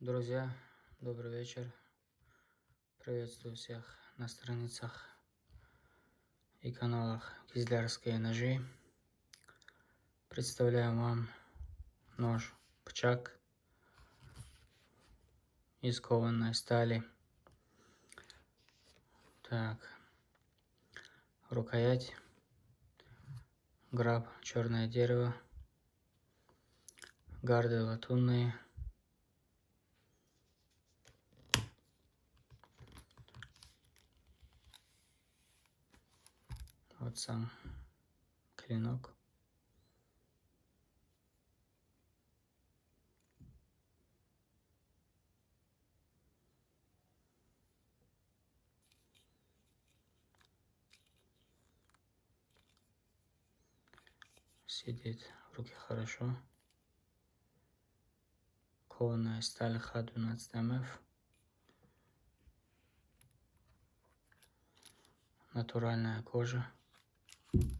Друзья, добрый вечер. Приветствую всех на страницах и каналах Кизлярские ножи. Представляю вам нож пчак из кованой стали. Так, рукоять, граб, черное дерево, гарды латунные, Вот сам клинок. Сидит в руке хорошо. Кованая сталь Х12 МФ. Натуральная кожа. you.